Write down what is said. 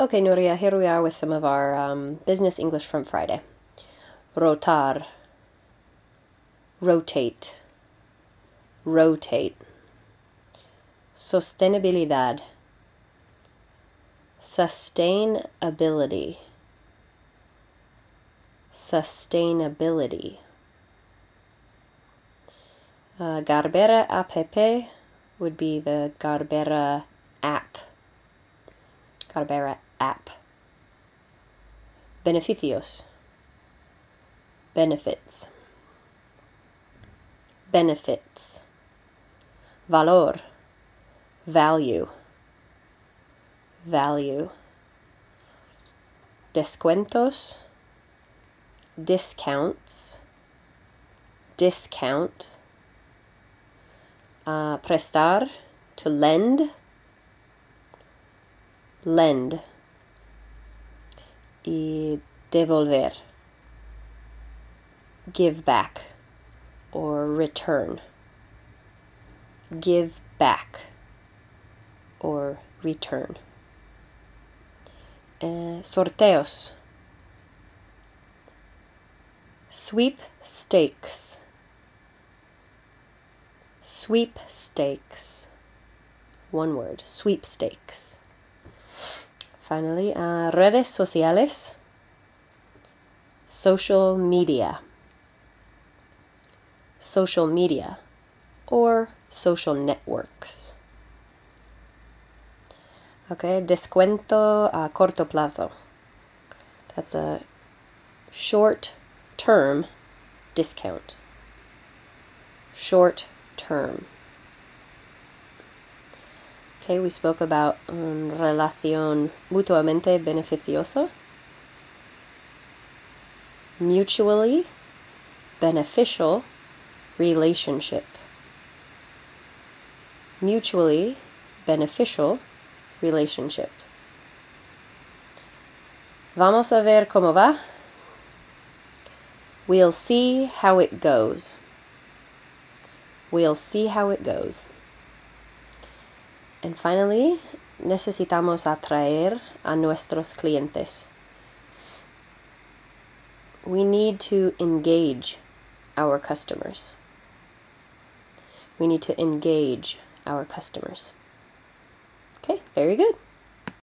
Okay, Nuria, here we are with some of our um, business English from Friday. Rotar. Rotate. Rotate. Sostenibilidad. Sustainability. Sustainability. Uh, Garbera app would be the Garbera app. Garbera app. Beneficios. Benefits. Benefits. Valor. Value. Value. Descuentos. Discounts. Discount. Uh, prestar. To lend. Lend y devolver, give back. Or return, give back. Or return. Uh, sorteos, sweepstakes, sweepstakes, one word, sweepstakes. Finally, uh, redes sociales, social media, social media, or social networks. Okay, descuento a corto plazo. That's a short term discount. Short term. Okay, we spoke about um, relación mutuamente beneficioso. Mutually beneficial relationship. Mutually beneficial relationship. Vamos a ver cómo va. We'll see how it goes. We'll see how it goes. And finally, necesitamos atraer a nuestros clientes. We need to engage our customers. We need to engage our customers. Okay, very good.